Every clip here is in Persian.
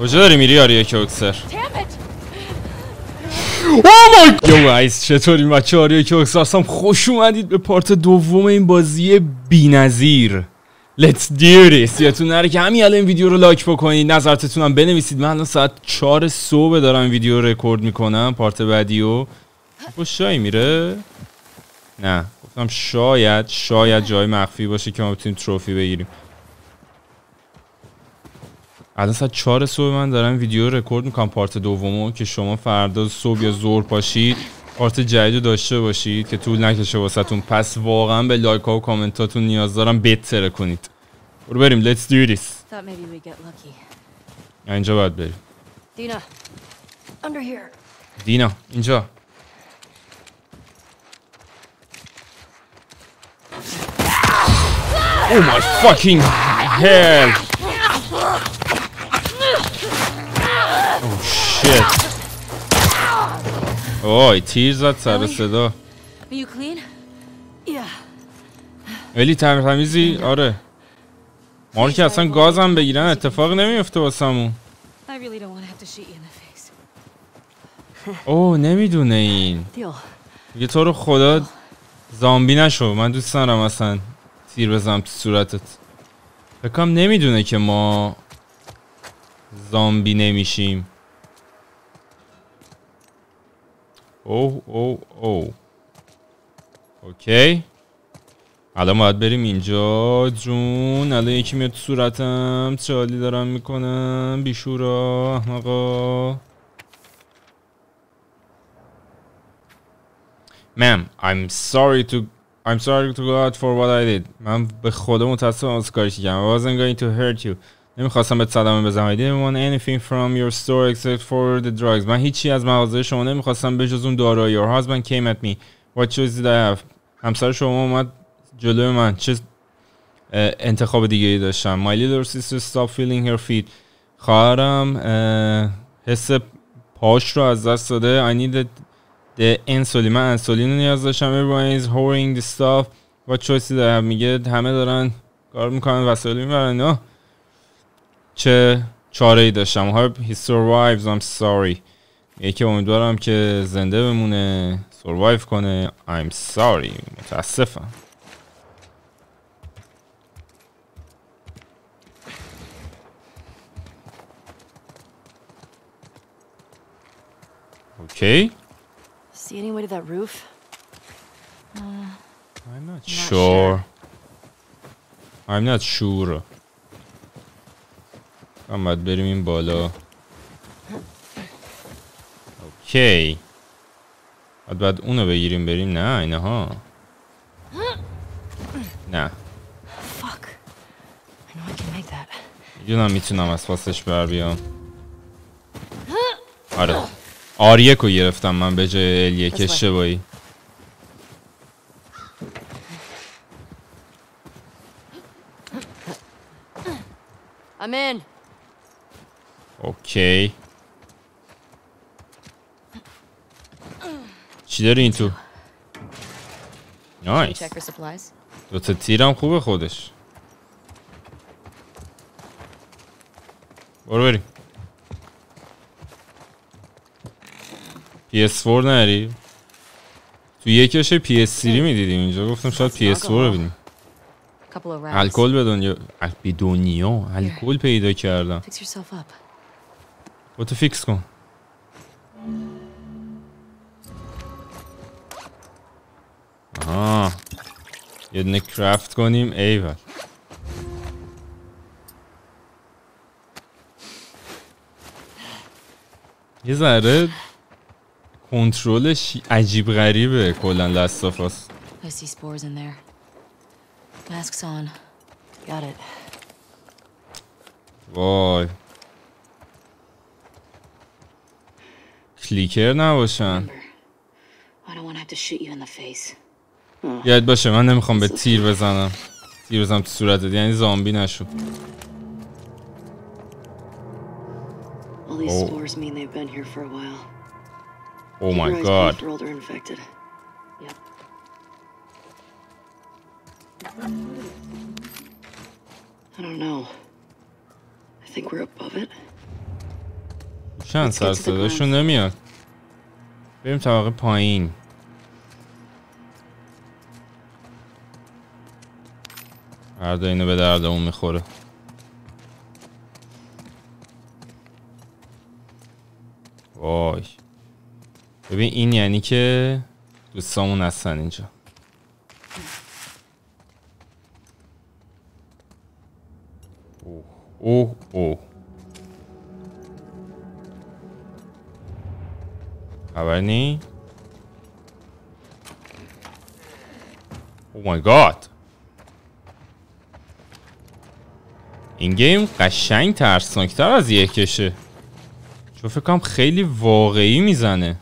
کجا داری میری آریا کوکسر Damn it! Yo guys چطوری بچه آریا کوکسر هستم. خوش اومدید به part دوم این بازی بی‌نظیر. Let's do this. یادتون نره که همین الان این ویدیو رو لایک بکنید نظرتون هم بنویسید. من الان ساعت 4 صبح دارم ویدیو رو رکورد می‌کنم part بعدیو با شای میره؟ نه. گفتم شاید شاید جای مخفی باشه که ما بتونیم trophy بگیریم. الان ساعت 4 صبح من دارم ویدیو رکورد می‌کنم پارت دومو که شما فردا صبح یا ظهر پاشید پارت جدید رو داشته باشید که طول نکشه واسهتون. پس واقعا به لایک ها و کامنتاتون نیاز دارم بهتره کنید. برو بریم let's do this. اینجا باید بریم. here. دینا اینجا. Oh my fucking hell. Oh shit وای تیر زد سر صدا. ولی تمیر تمیزی آره ما که اصلا گازم بگیرن اتفاق نمیفته واسمون. اوه نمی‌دونه این. یه تو رو خدا زامبی نشو من دوست دارم اصلا تیر بزنم تو صورتت فکرم نمی‌دونه که ما زامبی نمیشیم اوه اوه اوه اوکی الان باید بریم اینجا جون الان یکی میاد تو صورتم چالی دارم می‌کنم بیشورا احمقا Ma'am, I'm sorry to I'm sorry to God for what I did. من به خدا متاسفم از کاری که کردم. I wasn't going to hurt you. نمی‌خواستم بهت صدمه بزنم. I didn't want anything from your store except for the drugs. من هیچی از مغازه شما نمی‌خواستم به جز اون دارایی. Your husband came at me. What choice did I have? همسر شما اومد جلوی من. چه انتخاب دیگه ای داشتم. My little sister stopped feeling her feet. خواهرم اه، حس پاش رو از دست داده. I needed the انسولین من انسولین نیاز داشتم everyone is hoarding the stuff what choice did I have میگه همه دارن کار می‌کنن وسایل می‌برن چه چاره ای داشتم هرب هی سوروایوز ام سوری یکی امیدوارم که زنده بمونه سوروایو کنه ام سوری متاسفم Okay. See any way to that roof? Uh, uh I'm not, not sure. sure. I'm not sure. هم باید بریم این بالا. اوکی. باید باید اونو بگیریم بریم. نه اینه ها نه. می‌دونم می‌تونم از پاسش بر بیام. آره. آریک رو گرفتم من به جای الیه. که. اشتباهی. I'm in. اوکی چی داری این تو؟ نایس. دوتا تیرم خوبه خودش. برو بریم. PS4 نری؟ تو یکیش PS3 می‌دیدیم اینجا. گفتم شاید PS4 رو ببینیم. الکل به دنیا به دنیا؟ الکل پیدا کردم. Fix yourself up. خودتو فیکس کن آها یه دونه کرافت کنیم ایول یه ذره کنترلش عجیب غریبه کلا لستافاس I see spores in there. Masks on. Got it. وای کلیکر نباشن I don't want to have to shoot you in the face. یاد باشه من نمی‌خوام به تیر بزنم تیر بزنم تو صورتت یعنی زامبی نشو All these Oh. spores mean they've been here for a while. Oh my Your eyes god both rolled are infected. Yep. I don't know. I think we're above it. چند سر صداشون نمیاد. بریم طبقه پایین. فردا اینو به دردمون می‌خوره. وای. ببین این یعنی که دوستامون هستن اینجا. اوه اوه اوه. خبر نی؟ او مای گاد این گیم قشنگ ترسناکتر از یکشه. چون فکر کنم خیلی واقعی می‌زنه.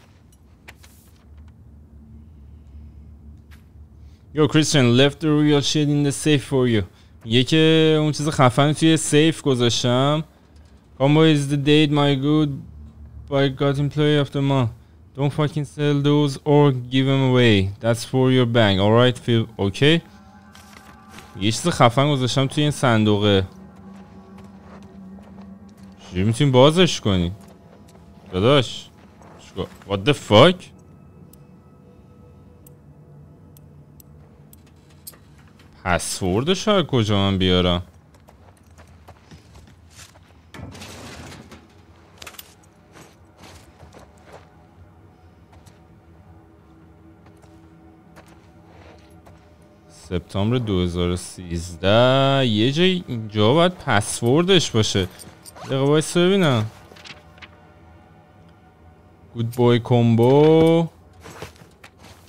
Yo Christian left the real shit in the safe for you. میگه که اون چیز خفن توی سیف گذاشتم. Combo is the date my good. By got employee of the month. Don't fucking sell those or give them away That's for your bank Alright feel okay یه چیز خفن گذاشتم توی این صندوقه چجوری می‌تونیم بازش کنی داداش What the fuck پسورد شاید کجا من بیارم سپتامبر 2013 یه جای اینجا باید پسوردش باشه. دقیقه باید ببینم. گود بوی کومبو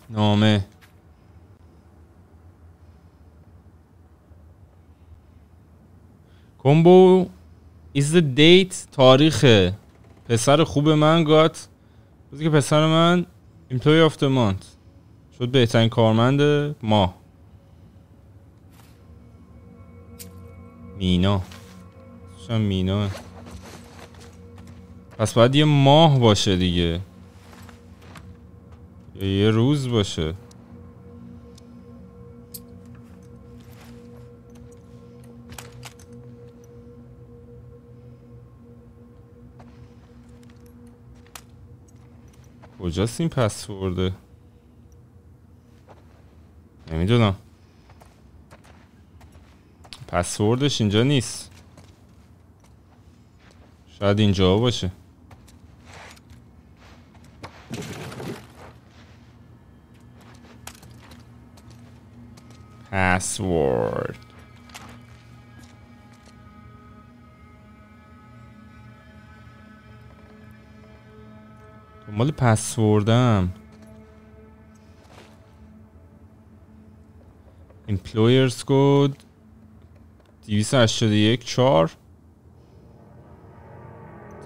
نامه. کومبو is the date تاریخ پسر خوب من گات. روزی که پسر من employee of the month. شد بهترین کارمند ماه مینا. شم مینا. پس باید یه ماه باشه دیگه. یا یه روز باشه. کجاست این پسورده؟ نمی‌دونم. پسوردش اینجا نیست. شاید اینجا باشه. پسورد. دنبال پسوردم. Employers code. 281 4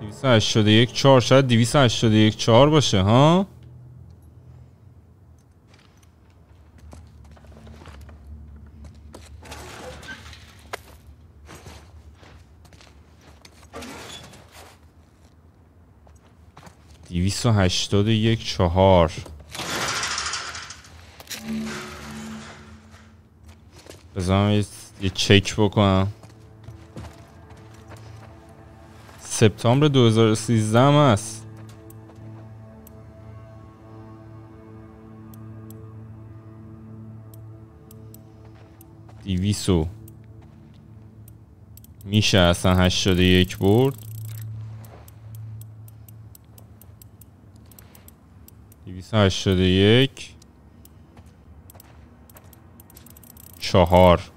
281 4 شاید 281 4 باشه ها؟ دیویس و هشتاد یک چهار. بذارم یه چک بکنم. سپتامبر 2013 هم هست دیویسو میشه اصلا هشتاد یک برد. دیویس هشتاد یک. چهار.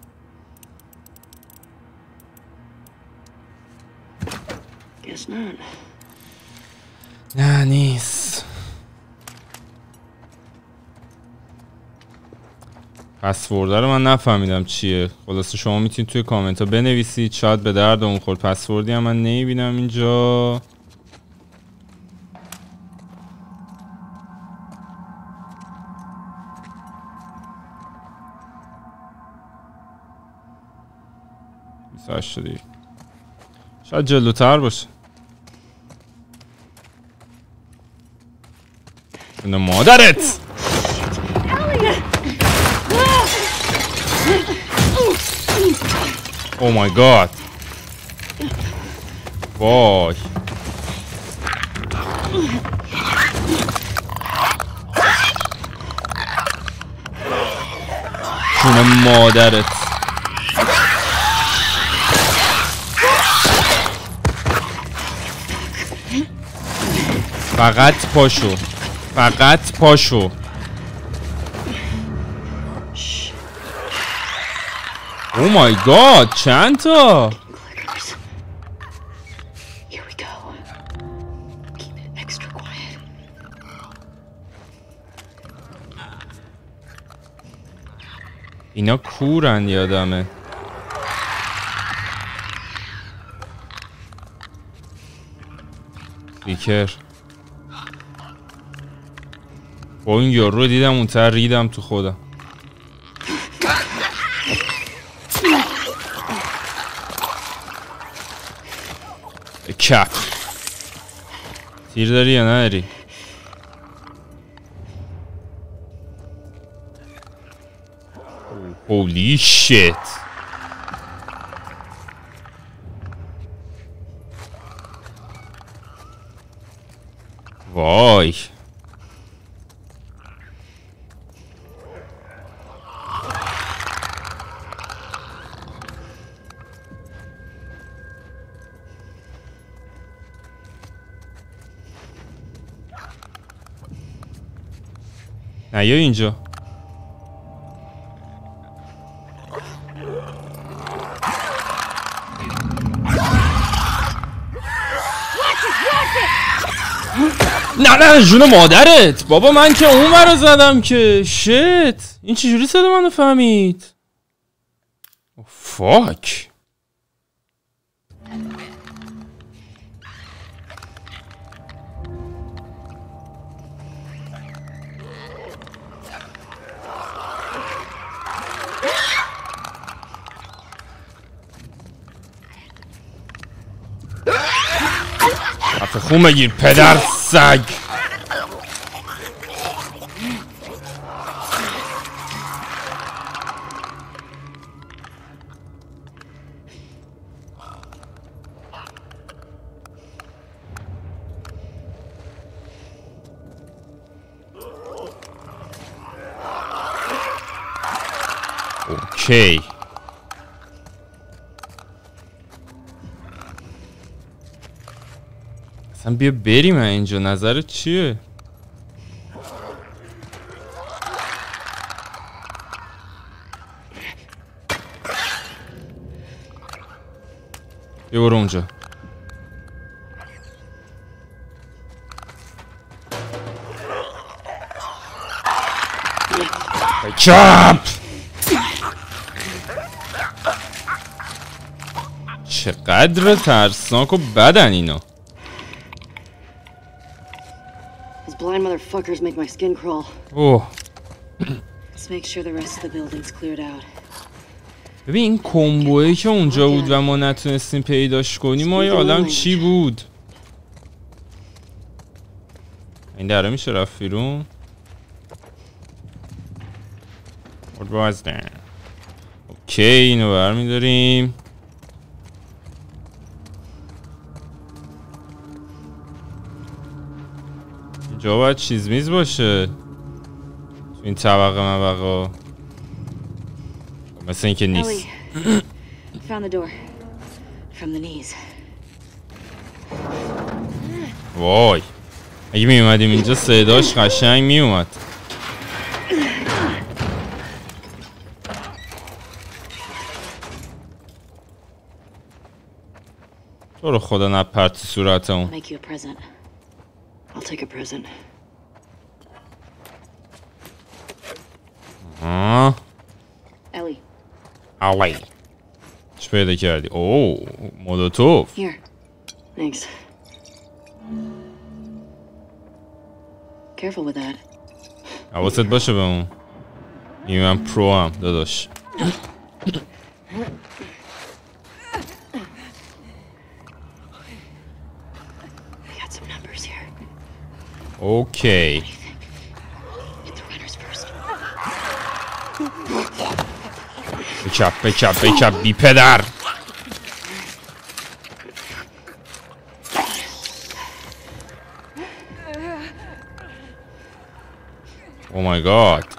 پسورده رو من نفهمیدم چیه. خلاصه شما می‌تونید توی کامنت ها بنویسید. شاید به درد اون خورد. پسوردی هم من نمی‌بینم اینجا. شدی. شاید جلوتر باشه. مادرت! او مای گاد وای جون مادرت. فقط پاشو. فقط پاشو. او مای گاد چند تا. اینا کورن یادمه بیکر. با این یارو رو دیدم اون تر ریدم تو خودم. کپ تیر داری یا نداری Holy shit. نه یا اینجا. نه نه جون مادرت. بابا من که اون رو زدم که. شت. این چجوری صدا منو فهمید؟ فاک. خون بگیر پدر سگ بیا بریم اینجا نظرت چیه؟ بیا برو اونجا. چپ! چقدر ترسناک و بدن اینا. Blind motherfuckers make my skin crawl. اوه Let's make sure the rest of the building's cleared out. ببین این کمبویی که اونجا بود و ما نتونستیم پیداش کنیم ما یه عالم چی بود این دره میشه رفت بیرون What was that? اوکی اینو برمیداریم باید چیز میز باشه. تو این طبقه مبقه مثل اینکه نیست. وای. اگه می اومدیم اینجا صداش قشنگ می اومد تو رو خدا نپرت تو صورت اون I'll make you a present. I'll take a present. آه Ellie, اوی چی پیدا کردی؟ اوه مولوتوف here. Thanks. Careful with that. حواست باشه به اون این من پرو هم Okay. Bıçak, bıçak, bıçak, bir pedar! Oh my god.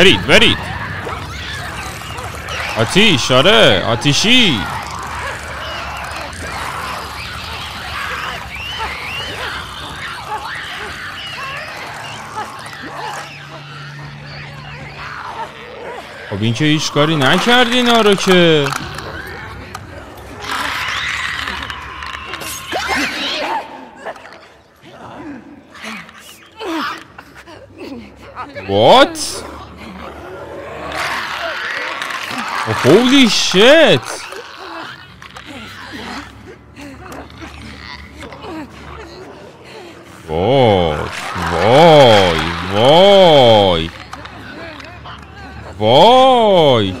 برید برید آتیش آره آتیشی خب این که هیچ کاری نکردین اینا رو که. What? Oh, holy shit! وای وای وای وای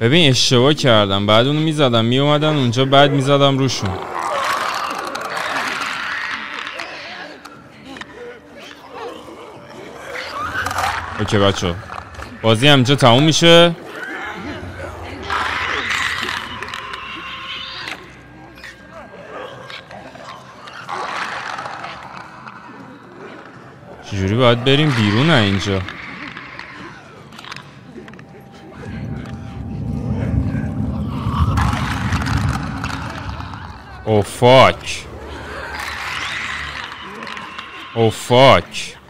ببین اشتباه کردم. بعد اونو می‌زدم. میومدن اونجا بعد می‌زدم روشون. اوکی بچه بازی همجا تموم میشه. چجوری باید بریم بیرون اینجا؟ او فاک او فاک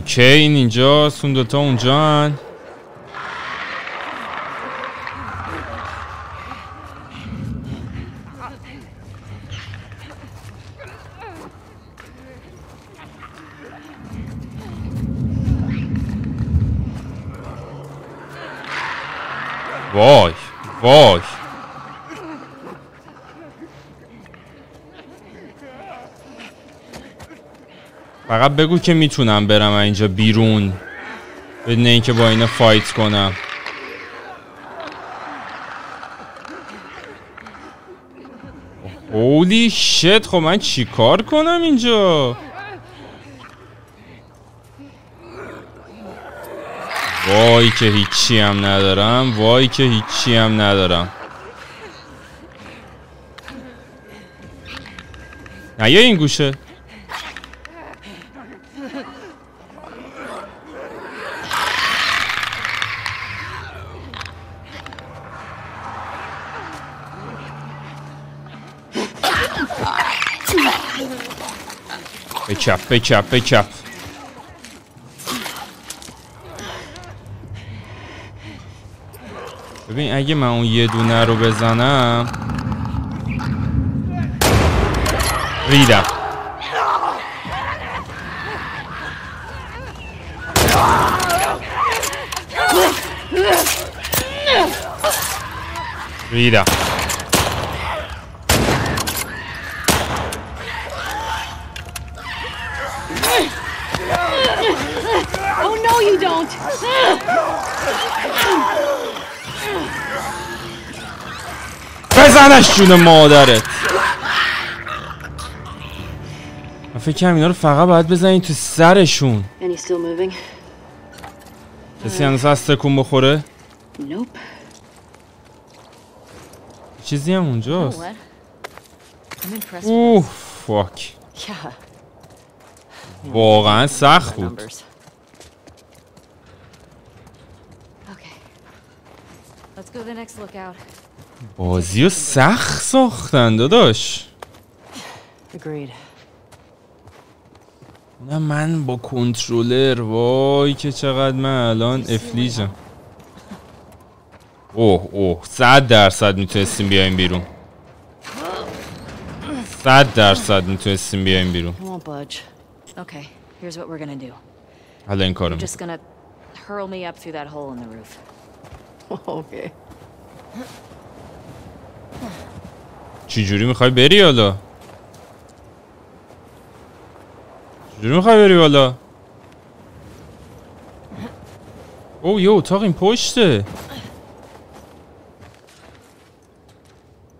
اوکی این اینجا اون دوتا اونجا هن. وای وای فقط بگو که می‌تونم برم اینجا بیرون بدون اینکه با اینا فایت کنم. هولی شت خب من چیکار کنم اینجا؟ وای که هیچی هم ندارم وای که هیچی هم ندارم. نه این گوشه. بچپ بچپ بچپ ببین اگه من اون یه دونه رو بزنم. ریدم Oh no, you don't! بزنش جون مادرت من فکر کنم اینا رو فقط باید بزنین تو سرشون? کسی هنوز از تکون بخوره Nope. چیزی هم اونجاست with اوه فاک. واقعا سخت بود. Let's go to the next lookout. بازی رو سخت ساختن داداش Agreed. نه من با کنترلر وای که چقدر من الان افلیجم اوه اوه صد درصد می‌تونستیم بیایم بیرون صد درصد می‌تونستیم بیایم بیرون I won't budge. Okay, here's what we're gonna do. حالا این کارو می‌کنم. just gonna hurl me up through that hole in the roof. Okay. چی جوری می‌خوای بری حالا چجوری می‌خوای بری حالا او یه اتاق این پشته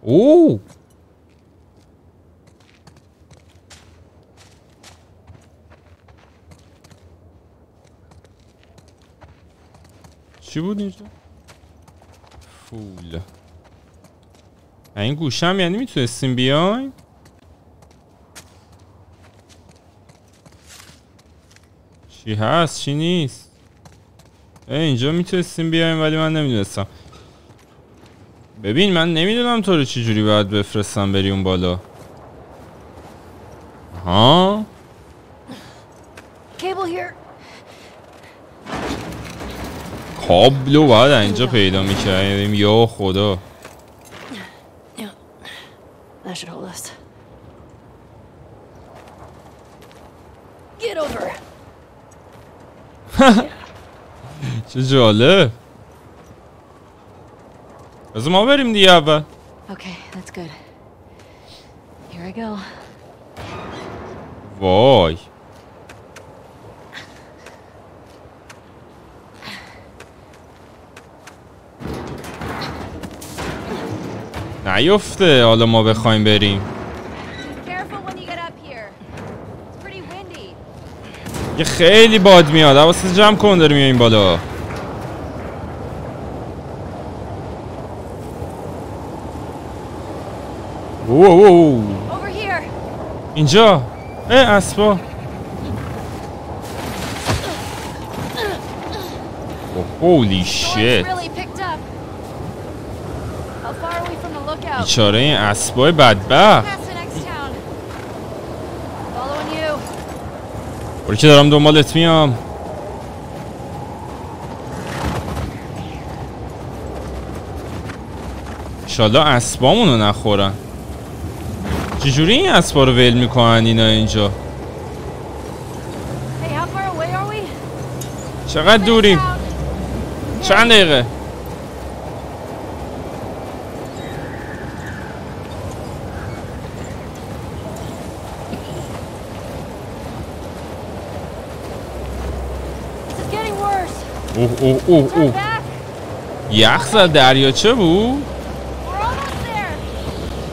اوه چی بود اینجا؟ فول این گوشه هم یعنی می‌تونستیم بیایم؟ چی هست چی نیست اینجا می‌تونستیم بیایم ولی من نمی‌دونستم ببین من نمی‌دونم تو رو چجوری باید بفرستم بری اون بالا ها. کابلو باید اینجا پیدا می‌کردیم یا خدا. That should hold us. Get over. Çocuğa live. Kızım haberim diye abi. Okay, that's good. Here I go. Vay. نیفته. حالا ما بخوایم بریم. یه خیلی باد میاد. حواست جمع کن داری میاییم بالا. here. اینجا؟ اه اسبا. هولی The شیت light really picked up. How far are we from the lookout? بیچاره این اسبای بدبخت. برو که دارم دنبالت میام انشالله اسبامونو نخورن چجوری این اسبا رو ول می‌کنن اینا اینجا? چقدر دوریم. چند دقیقه This is getting worse. اوه اوه اوه Turn اوه back. یخ زد دریاچه بود.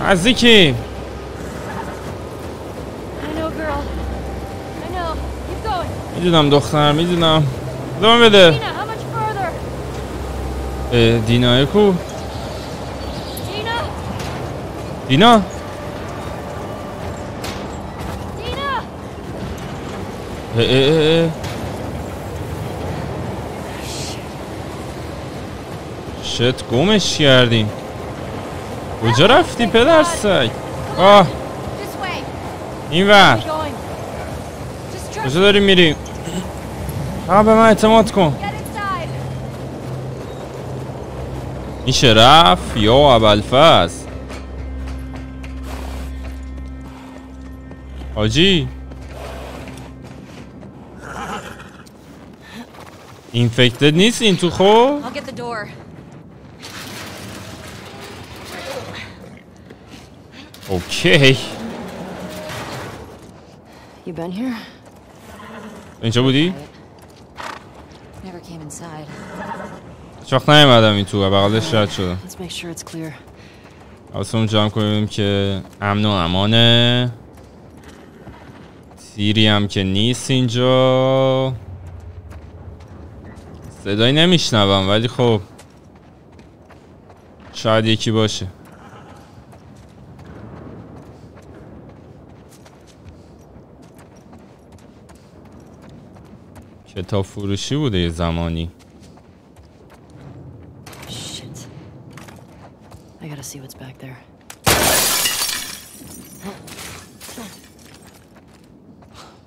نزدیکیم. می‌دونم دختر می‌دونم ادامه بده دینای کو? دینا? اه، اه، اه، شت گمش کردیم کجا رفتی پدر سگ؟ آه. این ور. کجا داریم میریم آه به من اعتماد کن. میشه رفت یا ابلفز حاجی. اینفکتد نیست این تو خب I'll get the door. اوکی You been here? اینجا بودی؟ Never came inside. چاخ نیومدم این تو بغلش رد شدم Let's make sure it's clear. حواستمون جمع کنیم که امن و امانه سیری هم که نیست اینجا صدایی نمیشنوم ولی خب شاید یکی باشه کتاب فروشی بوده یه زمانی Shit. I gotta see what's back there.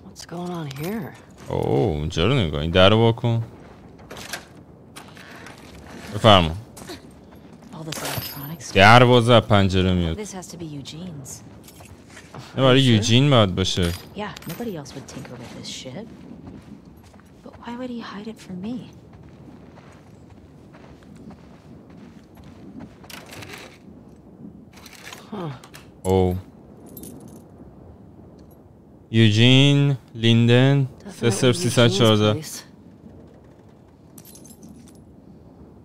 What's going on here? اوه اونجا رو نگاه این در رو واکن بفرما All this electronics. در باز از پنجره میاد This has to be Eugene's. نه برای یوجین باید باشه Yeah, nobody else would tinker with this shit. But why would he hide it from me? او یوجین لیندن سه صفر Definitely سی ست Eugene's چهارده place.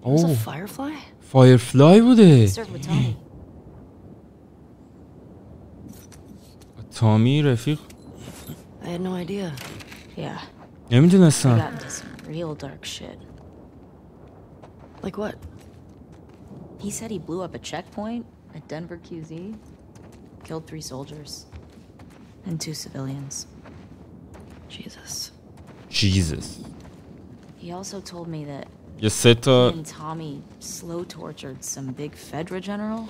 It was a اوه firefly? فایرفلای بوده Served with Tony. تامی رفیق I had no idea. Yeah, I نمیدونستم got into some real dark shit. Like what? He said he blew up a checkpoint at Denver QZ, killed three soldiers, and two civilians. Jesus. Jesus He also told me that یه سه تا he and Tommy slow tortured some big Fedra general.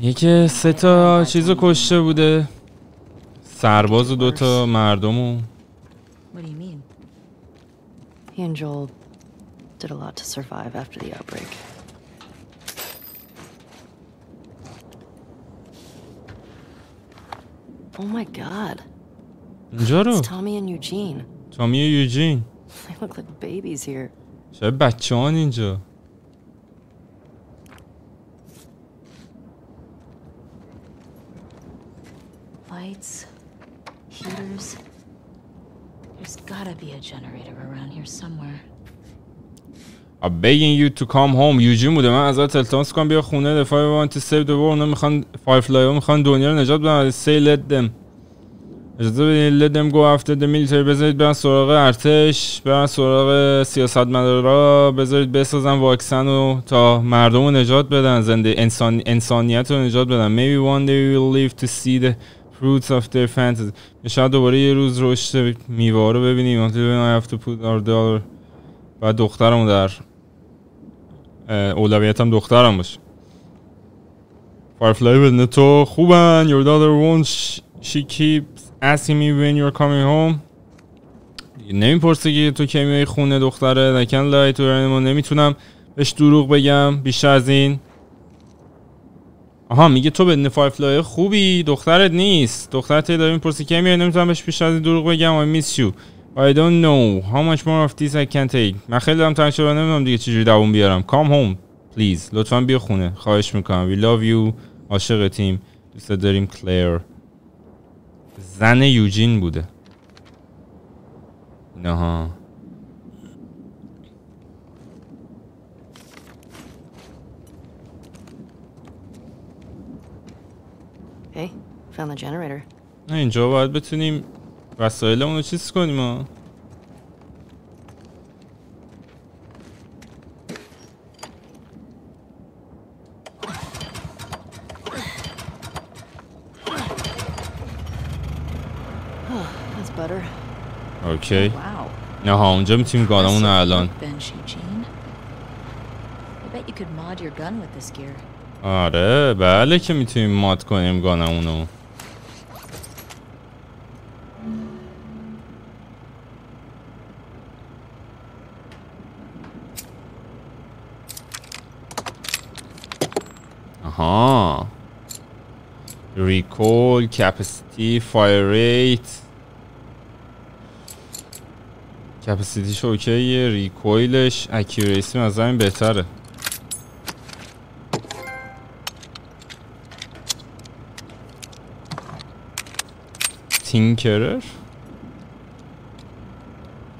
یکی سه تا چیزو کشته بوده سرباز و دوتا مردمو He and Joel did a lot to survive after the outbreak. Oh my god. اینجا رو It's Tommy and Eugene. تامی و یوجین They look like babies here. شاید بچه هان اینجا Lights, gotta be a generator around here somewhere. I'm begging you to come یوجین بوده. من ازت التماس کنم بیا خونه. The five want to save the world اونا می‌خوان فایرفلای ها می‌خوان دنیا رو نجات بدن. say let them. اجازه بدین let them go after the military. بذارید برن سراغ ارتش برن سراغ سیاستمدارا. بذارید بسازن واکسن رو تا مردم رو نجات بدن. زنده انسان انسانیت رو نجات بدن. Maybe one day we will live to see the fruits of their fantasy شاید دوباره یه روز رشد میوه رو ببینیم. until when I have to put our dollar بعد دخترمو در اولویتم دخترم باشه. فارفلای بدون تو خوبن. Your daughter won't sh- she keeps asking me when you're coming home. نمی‌پرسه که تو کی خونه دختره. I can't lie to her نمی‌تونم بهش دروغ بگم. بیشتر از این آها میگه تو بدون فایفلای خوبی دخترت نیست. دخترت داره می‌پرسه کی میای نمی‌تونم بهش بیشتر از دروغ بگم. I miss you. I don't know. How much more of this I can take? من خیلی دارم تنگ شده نمی‌دونم دیگه چجوری دووم بیارم. Come home please. لطفا بیا خونه. خواهش می‌کنم. We love you. عاشق تیم. دوست داریم. کلیر زن یوجین بوده. نه Hey, found the generator. نه اینجا باید بتونیم وسایلمون رو چیز کنیم ها. اوکی Wow. نه ها اونجا می‌تونیم گانمون الان workbench, Eugene. I bet you could mod your gun with this gear. آره بله که می‌تونیم mod کنیم gun مون آها recoil capacity fire rate کپسیتیش اوکیه؟ ریکویلش اکیریسی از همین بهتره. تینکرر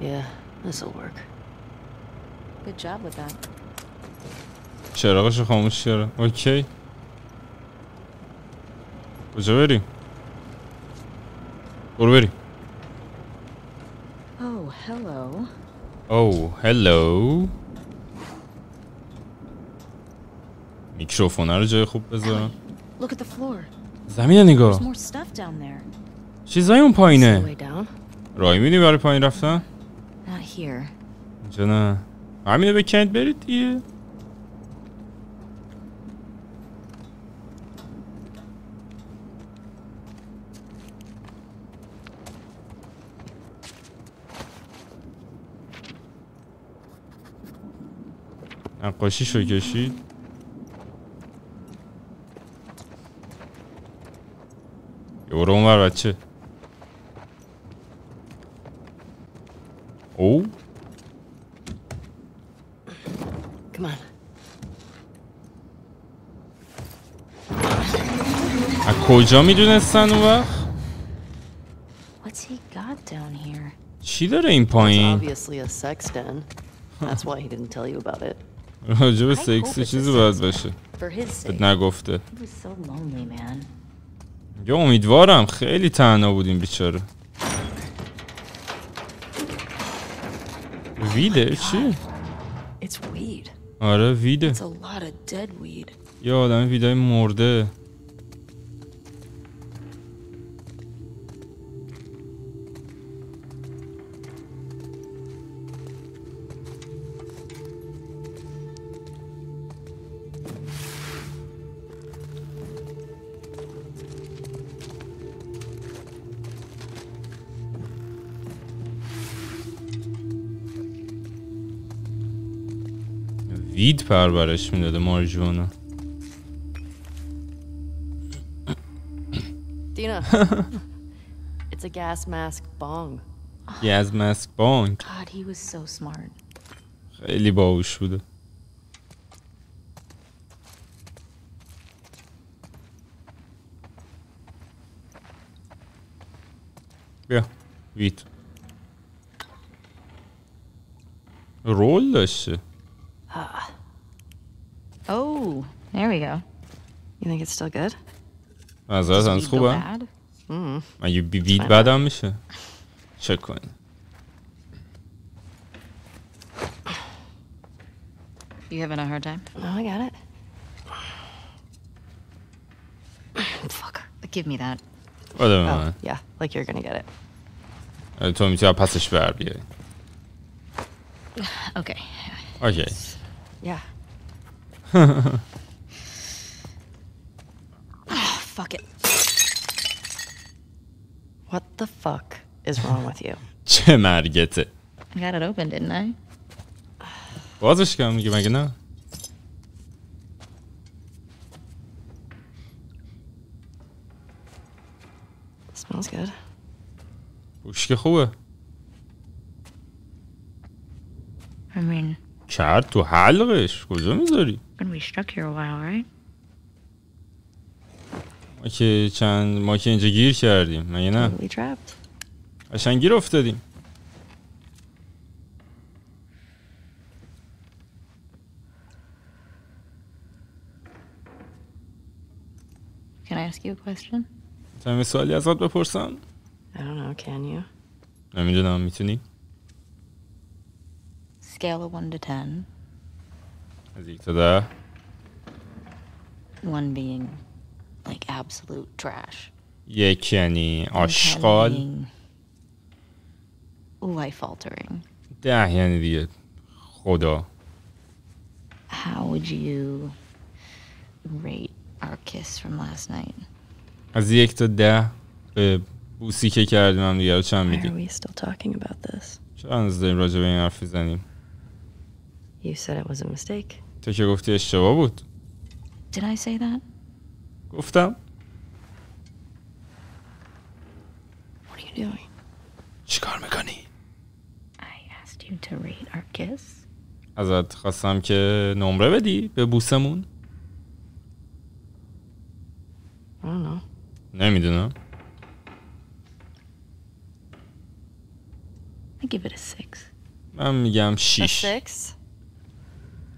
Yeah, this'll work. Good job with that. چراغشو خاموش کرده اوکی. کجا بریم برو بریم Oh, hello. او هلو میکروفونه رو جای خوب بذارم Look at the floor. زمین There's نگاه more stuff down there. اون Is پایینه? رای میدی برای پایین رفتن Not here. اینجا نه همینه بکنید برید دیگه نقاشی شو کشید یه برو اونور بچه او Come on. از کجا می‌دونستن اون وقت؟ What's he got down here? چی داره این It's پایین؟ obviously a sex den. That's why he didn't tell you about it. سکس it's a چیزی باید. بهت نگفته. یا امیدوارم. خیلی تنها بودیم بیچاره. ویده؟ چی؟ آره ویده. یه آدم ویدای مرده. وید پرورش می‌داده مارجوانا Dina. it's a gas mask bong. گز مسک بانک God, he was so smart. خیلی باهوش بوده بیا ویت رول داشته Oh, there we go. You think it's still good? نظرت Does هنوز weed go خوبه؟ bad? مگه بی وید بدم میشه چک کنی You having a hard time? No, I got it. Fuck. Give me that. بده به Oh, من yeah, like you're gonna get it. تو می‌تونی پسش بر بیاری Okay. اوکی Yeah. What the fuck is wrong with you? چه مرگته I got it open, didn't I? بازش کردم میگه مگه نه smells good. بوش که خوبه I mean, کرد تو حلقش کجا میذاری gonna be stuck here a while, right? که چند ما که اینجا گیر کردیم مگه نه. قشنگ گیر افتادیم Can I ask you a question? می‌تونم سوالی ازت بپرسم I don't know, can you? نمی‌دونم می‌تونی Scale of 1 to 10. از یک تا ده 1 being like absolute trash. یک یعنی and 10 آشغال being Life altering. ده یعنی دیگه خدا How would you rate our kiss from last night? از یک تا ده به بوسی که کردیم هم دیگه رو چند Why are میدی we still talking about this? چرا هنوز داریم راجع به این حرف میزنیم You said it was a mistake. تو که گفتی اشتباه بود Did I say that? گفتم What are you doing? چیکار می‌کنی I asked you to rate our kiss. ازت خواستم که نمره بدی به بوسمون I don't know. نمی‌دونم I give it a six. من میگم A شیش?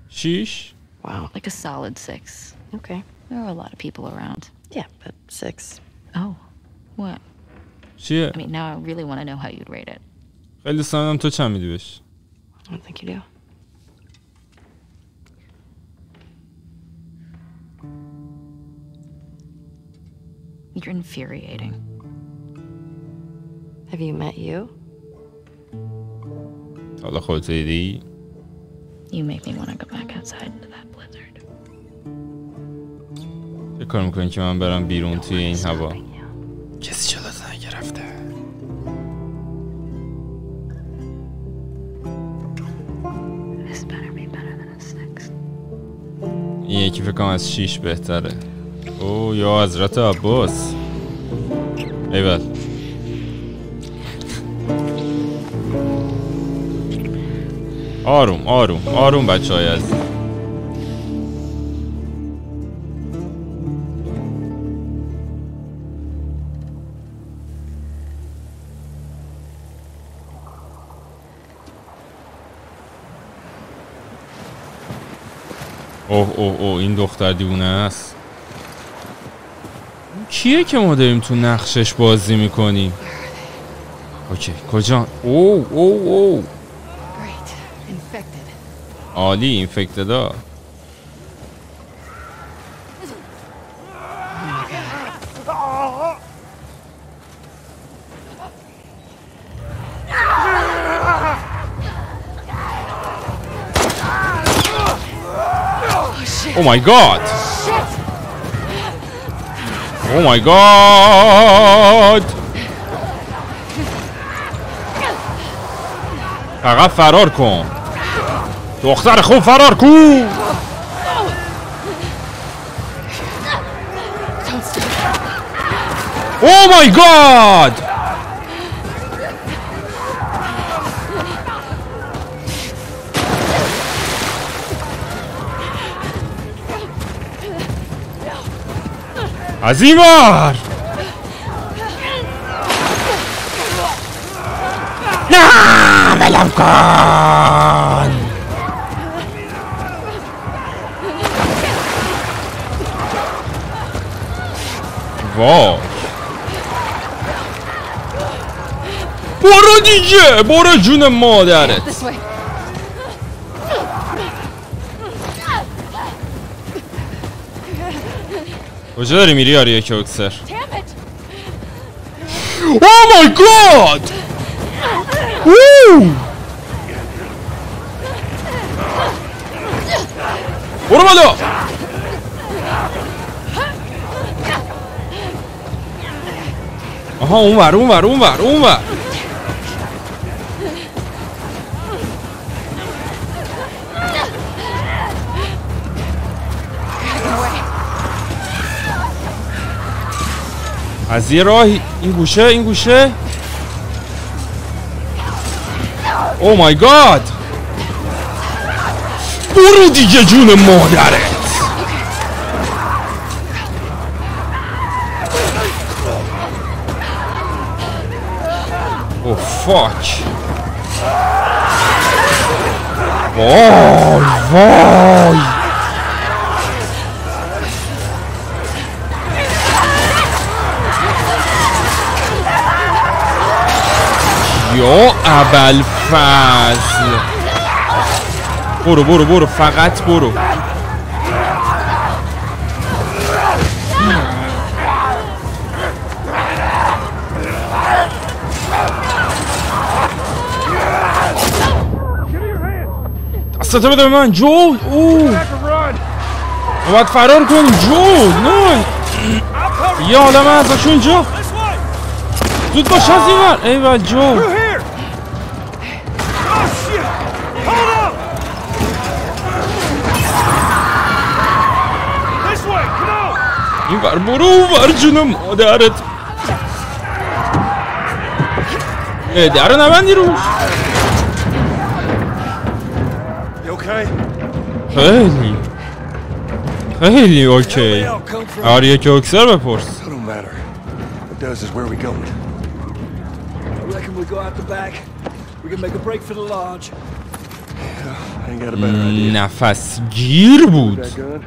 شیش Wow. Like a solid six. Okay. There are a lot of people around. Yeah, but six. Oh. What? چیه I mean, now I really want to know how you'd rate it. خیلی دوست دارم تو چند میدی بهش I don't think you do. You're infuriating. Have you met you? حالا خودت دیدی You make me want to go back outside into that blizzard. چه کار می‌کنی که من برم بیرون توی این هوا. کسی جلوت نگرفته. این یکی فکر کنم از شیش بهتره. او یا حضرت عباس. ایول. آروم آروم آروم بچه های از اوه اوه اوه این دختر دیونه است. کیه که ما داریم تو نقشش بازی می‌کنیم؟ اوکی کجا؟ او او او. عالی این Oh my god! Oh my god! فقط فرار کن دختر خوب فرار کن Oh my god! از این ور نه ولم کن! وای! برو دیگه! برو جون مادرت! This way. کجا داری میری آریا کوکسر Damn it! Oh my god! Woo! برو بالا آها اونور اونور اونور اونور از یه راهی. این گوشه این گوشه. او مای گاد برو دیگه جون مادرت. او فاک وای وای. یا ابل فضل برو برو برو فقط برو. دستتو بده به من جول او. باید فرار کنیم جول نه. یه آدم ازش اونجا زود باش از این ور. ای و جول can make a break for the lodge. I ain't got a better idea. نفس گیر بود That gun?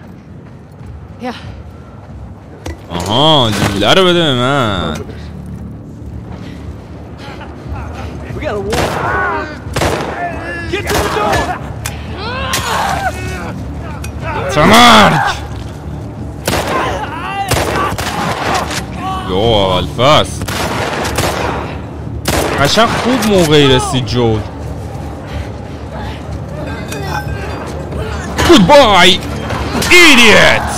Yeah. آها لوله رو بده به من We gotta walk. Get to the door! تمرگ یا الفاس قشنگ خوب موقعی رسید جول Goodbye idiot!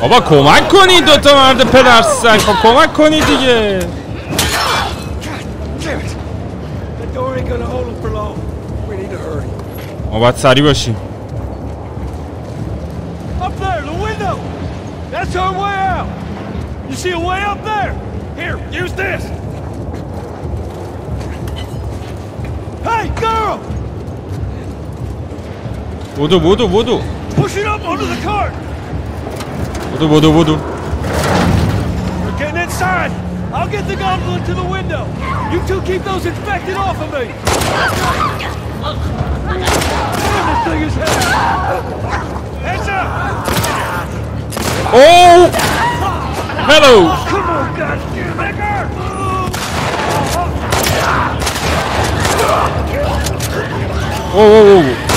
بابا کمک کنید دوتا مرد پدر سگ خب کمک کنید دیگه. ما باید سریع باشیم! That's our way out! You see a way up there? Here, use this! Hey, girl! بودو بودو بودو Push it up onto the cart! Voodoo, voodoo, voodoo. We're getting inside. I'll get the goblin to the window. You two keep those infected off of me. Damn, this thing is heavy. Heads up. Oh! Hello! Oh, come on, goddammit! Whoa, whoa, whoa.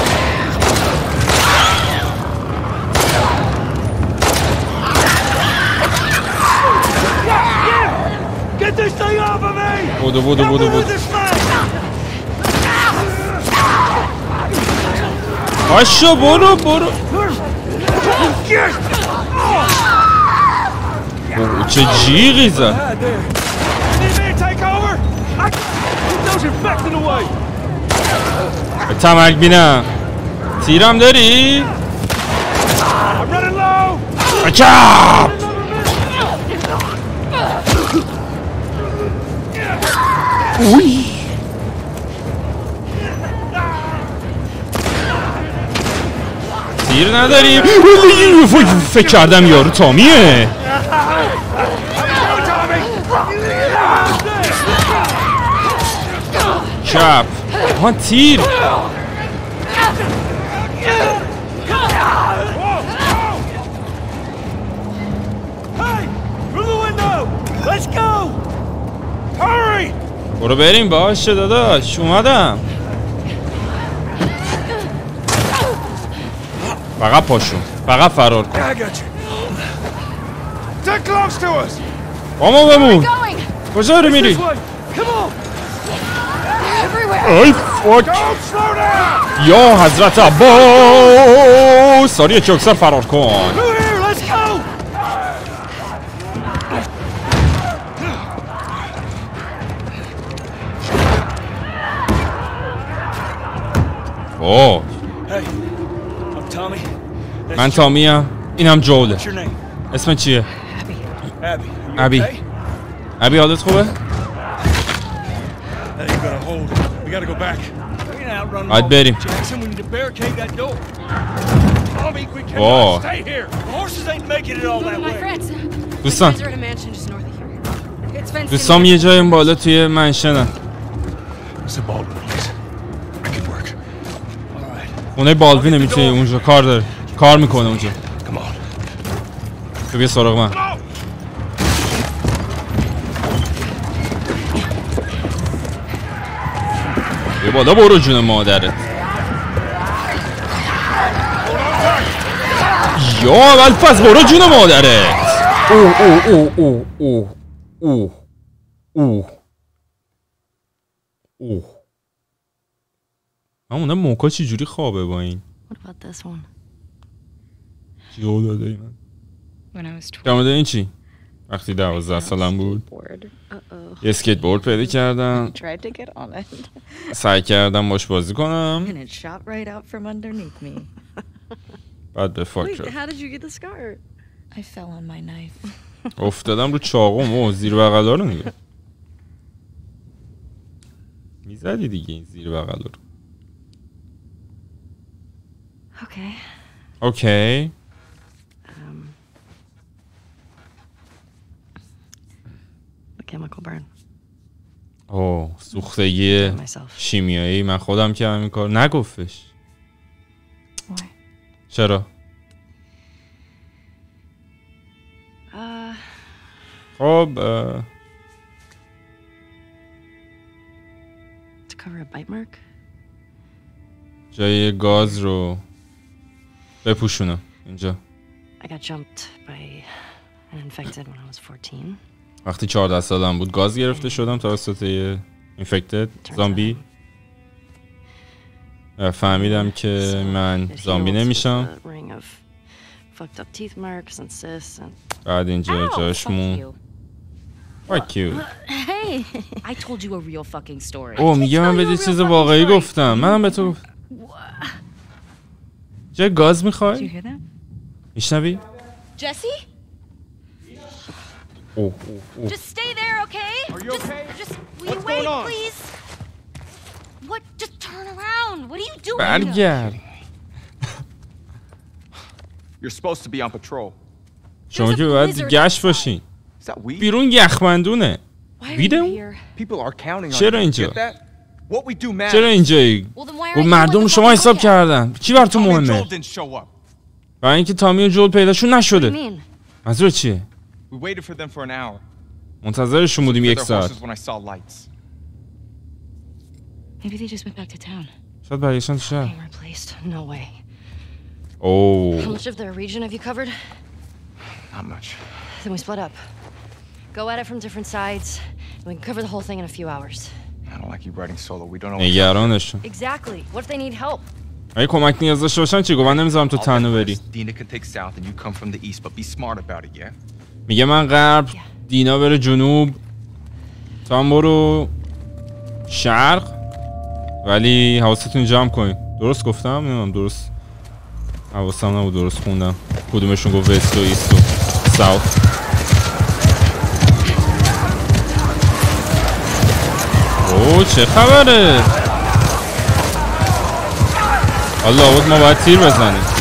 буду, буду, буду. Aşağı boru boru. Uçacağız ha. E, Tam Elbina. Tiram deri. Açap. تیر نداری؟ وای، فکر کردم یارو تامیه چپ ها تیر برو بریم باشه داداش اومدم فقط پاشو، فقط فرار کن با ما بمون کجا رو میری ای فاک یا حضرت عباس ساری که فرار کن من تامیا اینم جوله اسم چیه؟ ابی ابی حالت خوبه؟ باید بریم. دوستان دوستان یه جای این بالا توی منشنن خونه بالوینه می‌تونی اونجا کار داره کار می‌کنه اونجا Come on. تو بیا سراغ من! بیا بالا برو جون مادرت یا اول پس برو جون مادرت اوه اوه اوه اوه اوه اوه اوه من موندم موکا چجوری خوابه با این What about this one? چی داده اینا. در مورد این چی؟ وقتی دوازده سالم بود. یه سکیت بورد پیدا کردم. سعی کردم باش بازی کنم. بعد به فاک افتادم رو چاقم و زیر بغلا رو نگه می‌زدی دیگه این زیر بغلا رو. اوکی اوکی chemical burn. اوه سوختگی شیمیایی. من خودم که همین کار نگفتش. چرا؟ خب جای گاز رو بپوشونم اینجا. وقتی 14 سالم بود گاز گرفته شدم توسط یه اینفکتد زامبی. فهمیدم که من زامبی نمیشم. بعد اینجا جاشمون Fuck اوه میگه من به چیز واقعی گفتم. من به تو چه گاز می‌خوای؟ میشنوی؟ جسی؟ Oh, oh, oh. Just stay there, okay? Are you just, okay? Just will What's you wait, please? What? Just turn around. What are you doing? Bad برگرد. You're supposed to be on patrol. شما که باید گشت باشین. بیرون یخمندونه. ویدم؟ چرا اینجا؟ چرا اینجایی؟ و مردم شما حساب کردن. چی بر تو مهمه؟ برای اینکه تامی و جول پیداشون نشده. منظور چیه؟ We waited for them for an hour. منتظرشون بودیم For یک their ساعت horses when I saw lights. Maybe they just went back to town. شاید برگشتن تو شهر Being replaced? No way. How اوه much of their region have you covered? Not much. Then we split up. Go at it from different sides, and we can cover the whole thing in a few hours. I don't like you riding solo. We don't know. نگرانشون Exactly. What if they need help? اگه کمک نیاز داشته باشن چی گفت من نمیذارم تو I'll تنها get بری west. Dina can take south and you come from the east, but be smart about it, yeah? میگه من غرب دینا بره جنوب. تو هم برو. شرق. ولی حواستون جمع کنین. درست گفتم؟ نمی‌دونم درست. حواسم نبود درست خوندم. کدومشون گفت وست و ایست و ساوت اوه چه خبره؟ حالا بود ما باید تیر بزنیم.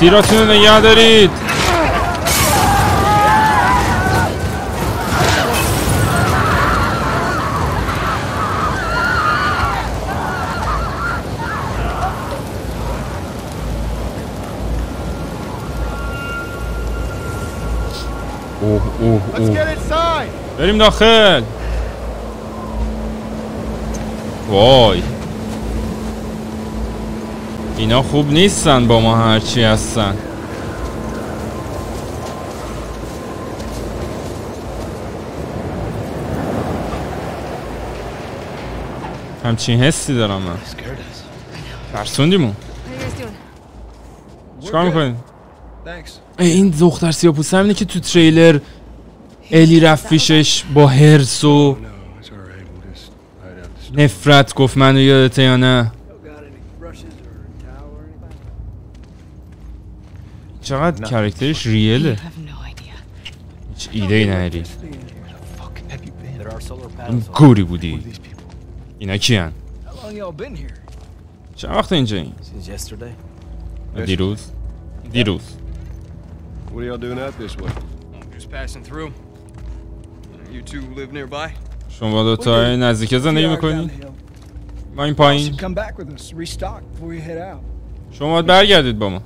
تیراتون رو نگه دارید اوه اوه اوه! بریم داخل وای اینا خوب نیستن با ما هرچی هستن. همچین حسی دارم من. ترسوندیمون? چیکار می‌کنین؟ این دختر سیاپوسته همینه که تو تریلر الی رفت پیشش با هرس و store. نفرت گفت منو یادته یا نه Got any brushes or towel or anything? چقدر کارکترش ریاله هیچ ایده ای نهری اون گوری بودی. اینا کی چه وقت اینجا این؟ دیروز. دیروز. شما دو تا نزدیک از نیم ما این پایین. شما برگردید با ما.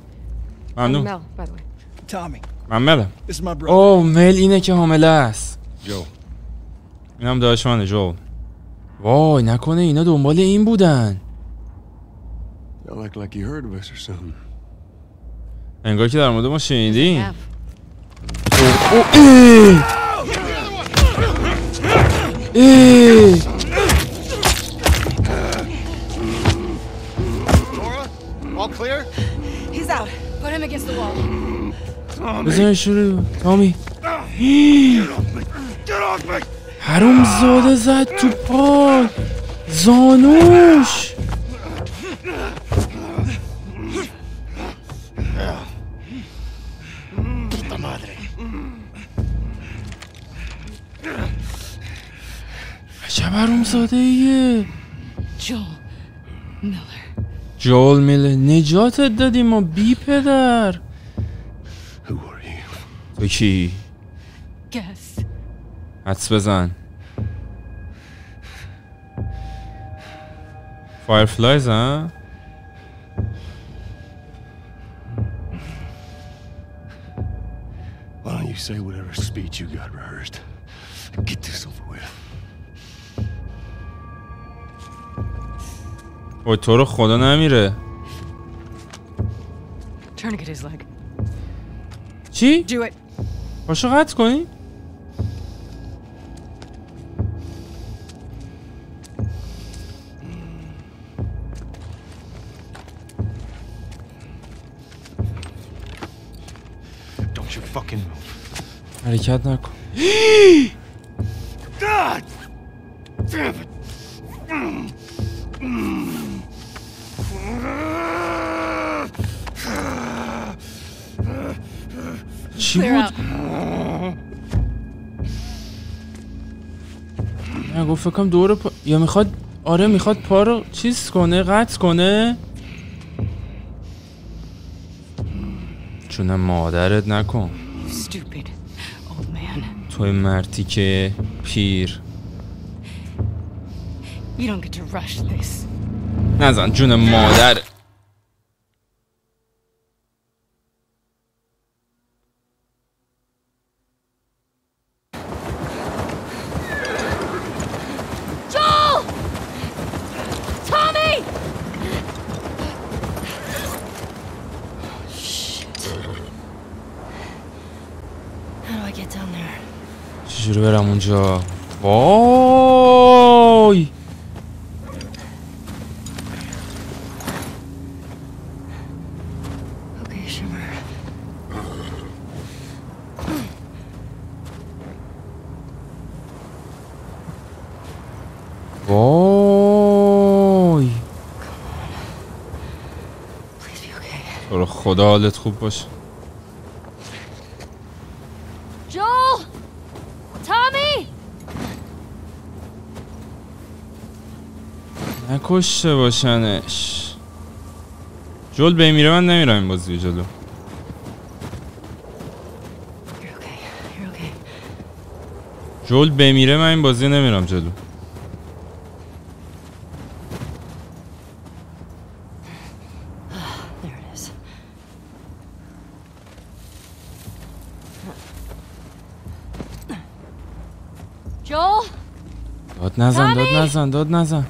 ممنون. Mel, by the way. Tommy, من ملم this is my brother. اوه مل اینه که حامله است. Joe. اینم داشت منه جو. وای نکنه اینا دنبال این بودن. Y'all act like you heard of us or something. انگار که در مورد ما شنیدین. ای. Him against the wall. بزن شروع تامی Get off me! حروم زاده زد تو پای زانوش عجب حروم زاده ایه Joel Miller. جول میلره نجاتت دادیم ما بی پدر Who are you? تو کی؟ Guess. حدس بزن Fireflies ها؟ Why don't you say whatever speech you got rehearsed? Get this او تو رو خدا نمیره چی؟ باشه قطع کنی؟ حرکت نکن Damn it! Mm. Mm. چی بود؟ نه گفت فکرم دوره پا... یا می‌خواد آره می‌خواد پا رو چیز کنه قطع کنه چون مادرت نکن You stupid old man. توی مرتی که پیر You don't get to rush this. نزن جون مادر Joel! Tommy! Shit. How do I get down there? اونجا وای. وای خدا حالت خوب باشه نکشته باشنش جل بمیره من نمیرم این بازی جلو. جل بمیره من این بازی نمیرم جلو? داد نزن داد! نزن داد نزن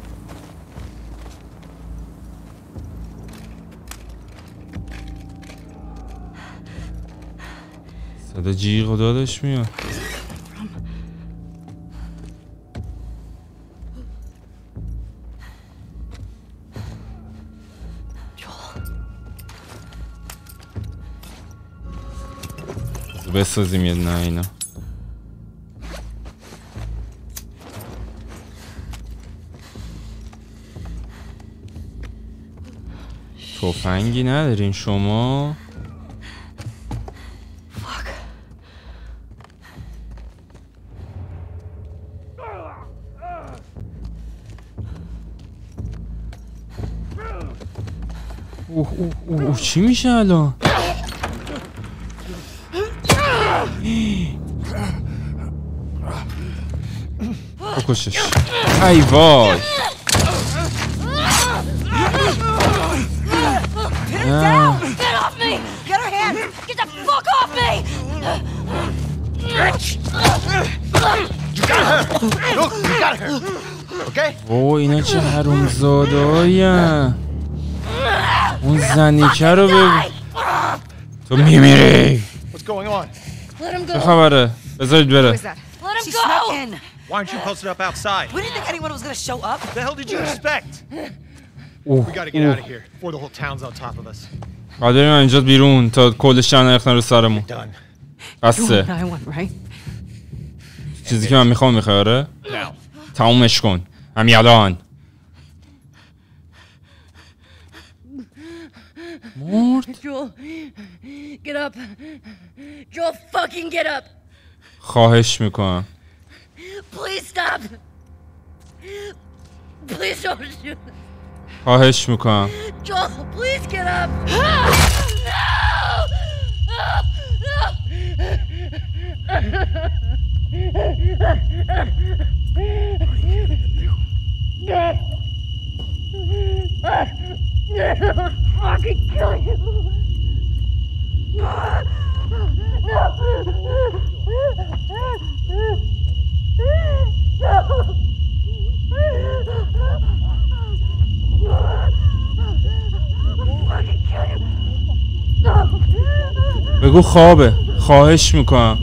صدا جیغ و دادش میاد. بسازیم یه نه اینا. تفنگی ندارین شما؟ اوه اوه، چی میشه الان بکشش ای وای نه. Get off me! Get اون زنیکه رو ببین تو میمیری What's going on? Let him چه! خبره بذارید بره Let him She snuck go! in. Why aren't you posted up outside? We didn't think anyone was gonna show up. What the hell did you expect? اوه We gotta get out of here before the whole town's on top of us. باید بریم اینجا بیرون تا کل شهر نریختن رو سرمون بسه want what I want, right? چیزی که من می‌خوام می‌خوای آره. تمومش کن همین الان مرد Joel, get up. Joel, fucking get up. خواهش می‌کنم Please stop. Please don't shoot. خواهش می‌کنم Joel, please get up. You. بگو خوابه خواهش می‌کنم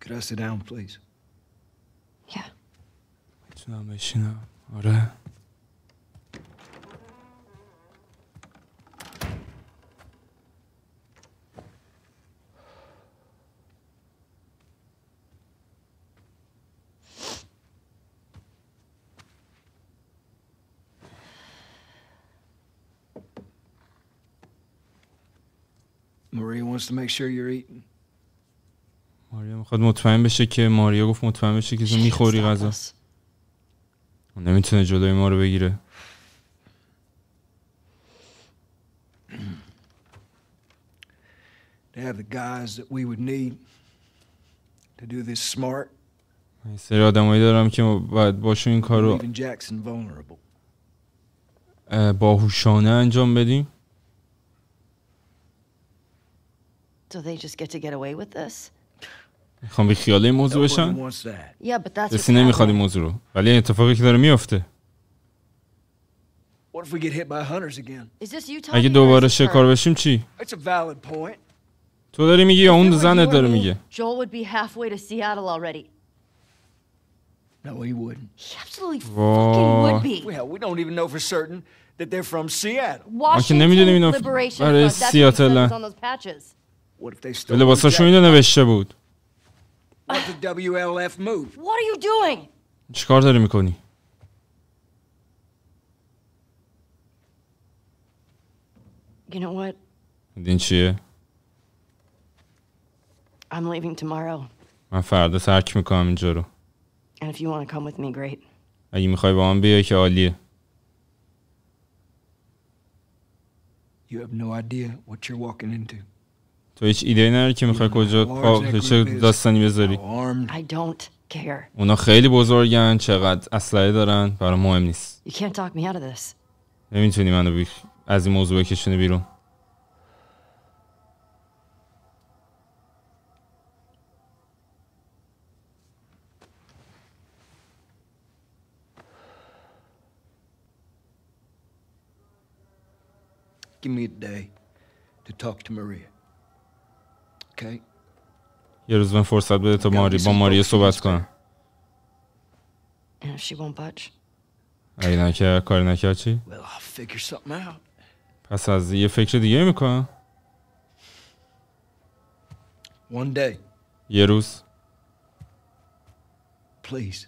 Could I sit down, please? Yeah. Začínáme ještě na all right? Maria wants to make sure you're eating. می‌خواد مطمئن بشه که ماریا گفت مطمئن بشه که تو می‌خوری غذا. اون نمی‌تونه جلوی ما رو بگیره. To have the guys that we would need to do this smart, سری آدمایی دارم که باید باشون این کار رو باهوشانه انجام بدیم. So they just get to get away with this? می‌خوام به خیال این موضوع بشن نمی‌خواد این موضوع رو. ولی این اتفاقی که داره میفته اگه دوباره شکار بشیم چی؟ تو داری میگی یا اون زنه داره میگه؟ ما که نمی‌دونیم این رو برای سیاتل. هم به لباساشون این رو نوشته بود. What if the WLF move? What are you doing? چیکار داری میکنی You know what? این چیه I'm leaving tomorrow. من فردا ترک میکنم اینجا رو And if you want to come with me, great. اگه میخوای با من بیای که عالیه You have no idea what you're walking into. تو هیچ ایده نداری که می‌خوای کجا چه داستانی بذاری. اونا خیلی بزرگن چقدر اسلحه دارن برای مهم نیست. نمی‌تونی منو بی... از این موضوع بکشونی بیرون Give me a day to talk to Maria. Okay? یه روز من فرصت بده تا ماری با ماریا صحبت کنم. اگه نکرد کاری نکرد چی. پس از یه فکر دیگه می‌کنم. یه روز. Please.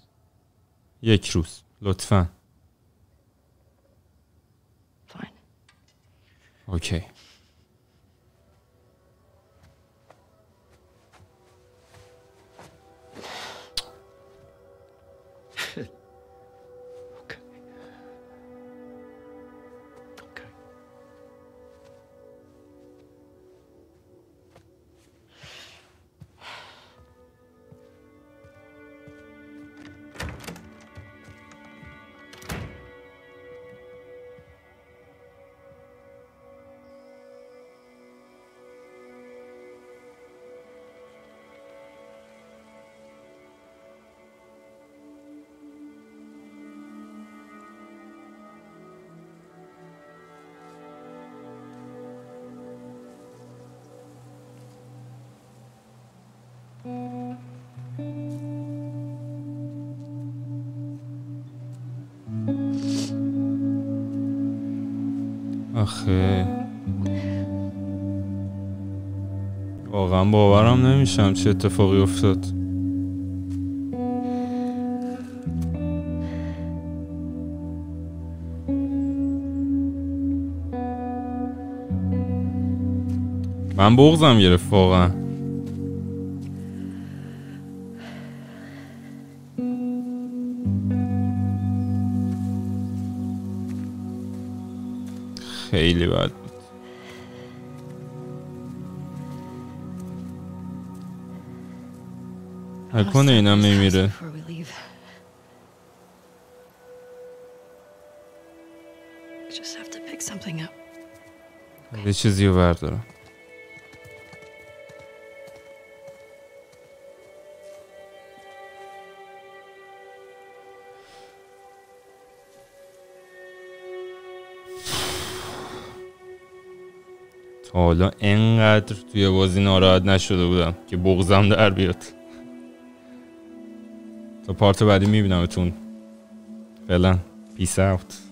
یک روز. لطفا. اوکی آخه. واقعا باورم نمیشم چه اتفاقی افتاد. من بغزم گرفت واقعا. خیلی بد بود نکنه اینا میمیره Before we leave. We just have to pick something up. یه چیزی رو بردارم حالا انقدر توی بازی ناراحت نشده بودم که بغزم در بیاد. تا پارت بعدی میبینمتون. فعلا پیس اوت